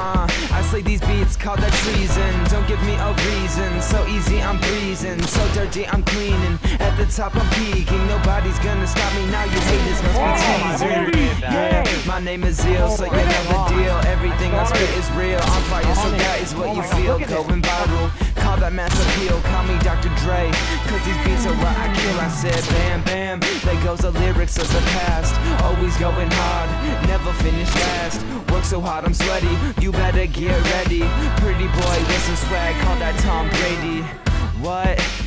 Uh, I slay these beats, call that treason. Don't give me a reason. So easy, I'm breezing. So dirty, I'm cleaning. At the top, I'm peaking. Nobody's gonna stop me now. You haters must be teasing. Yeah, my name is Zeal, so you know the deal. Everything I spit is real. I'm fire, so that is what you feel. Going viral. Call that mass appeal. Call me Dr. Dre. Cause these beats are what I kill. I said, bam, bam. There goes the lyrics of the past. Always going hard, so hot I'm sweaty. You better get ready. Pretty boy with some swag, call that Tom Brady. What?